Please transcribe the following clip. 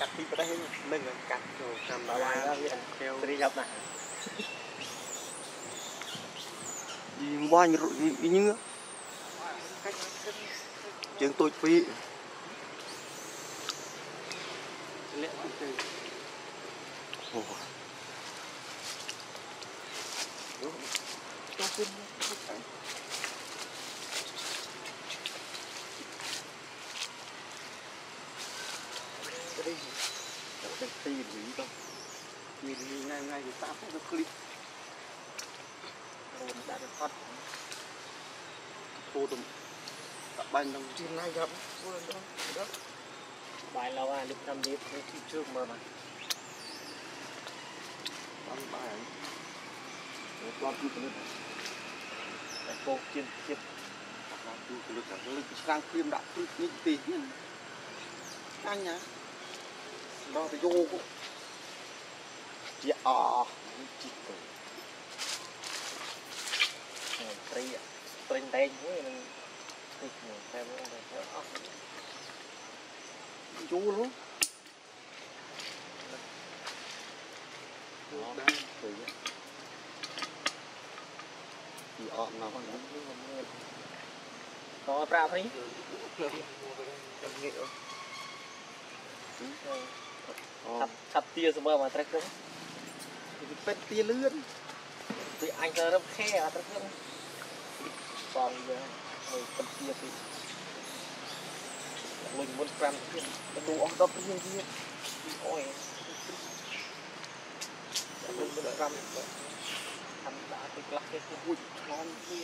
កាត់ទីប្រទេសនឹងកាត់ចូលតាម ដល់ហើយដល់វា កែវ ស្រីចាប់ណាស់ យីវាញ់ញឹងជើងទូចពីរ លាក់ទៅ អូចូលជិនស្រីទៅ cái tì lý đâu nhìn thì ngay ngày thì ta cũng được clip. Hồn đã được phát. Thô đùm tập bành đồng trên này gặp. Đó bài lâu à? Lúc năm điệp thì trước mà mà. Bắn bài ấy nó toàn cứ cái lực này cô chiên chiên toàn cứ cái lực này lực càng phim đã cứ những tí càng nhá nó bị vô cũng dạ chỉ cười mình tri à tri đen với mình thịt mình thêm vô ờ, ờ. luôn. Nó đang cười gì ọt ờ, nào con nữa có pra ឆាប់ឆាប់ទាសមើលមកត្រឹកទៅពីពេតទាលឿនពីអញទៅរឹបខែអត់ត្រឹកទៅបងយើងមួយពេតទាពីលុយមុន5ទៀតទៅអស់ដល់ព្រៀងទៀតអូយ5 5ដាក់ទីខ្លះគេគួចឆ្លងវា